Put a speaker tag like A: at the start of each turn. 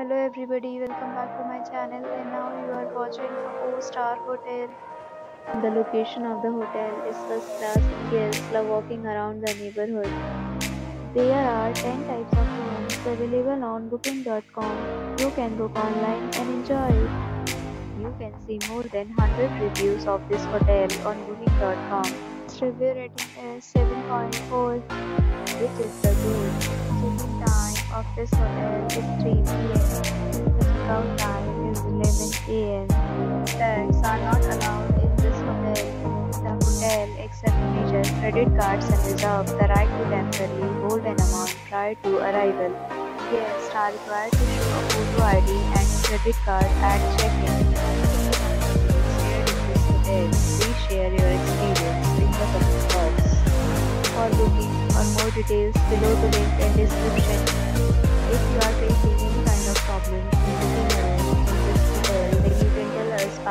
A: Hello everybody, welcome back to my channel and now you are watching a 4 star hotel. The location of the hotel is first class guests love walking around the neighborhood. There are 10 types of rooms available on booking.com. You can book online and enjoy. You can see more than 100 reviews of this hotel on booking.com. Its review rating is 7.4 which is the good. Check-in time of is 3 p.m. The check-out time is 11 a.m. Pets are not allowed in this hotel. The hotel accepts major credit cards and reserves the right to temporarily hold an amount prior to arrival. Guests are required to show a photo ID and credit card at check-in. Please share your experience in the box. For booking or more details below the link in description.